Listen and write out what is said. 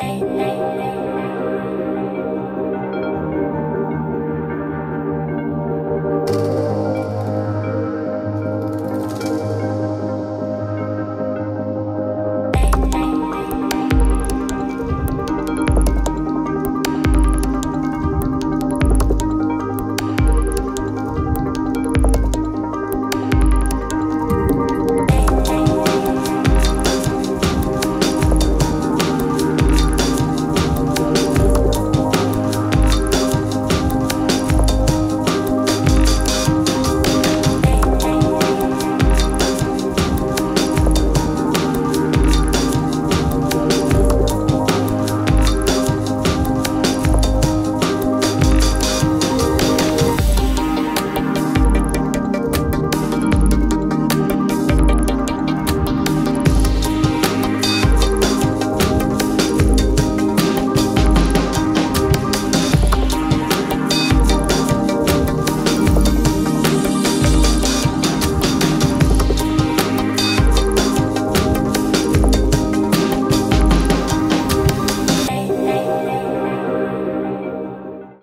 Hey, hey, hey.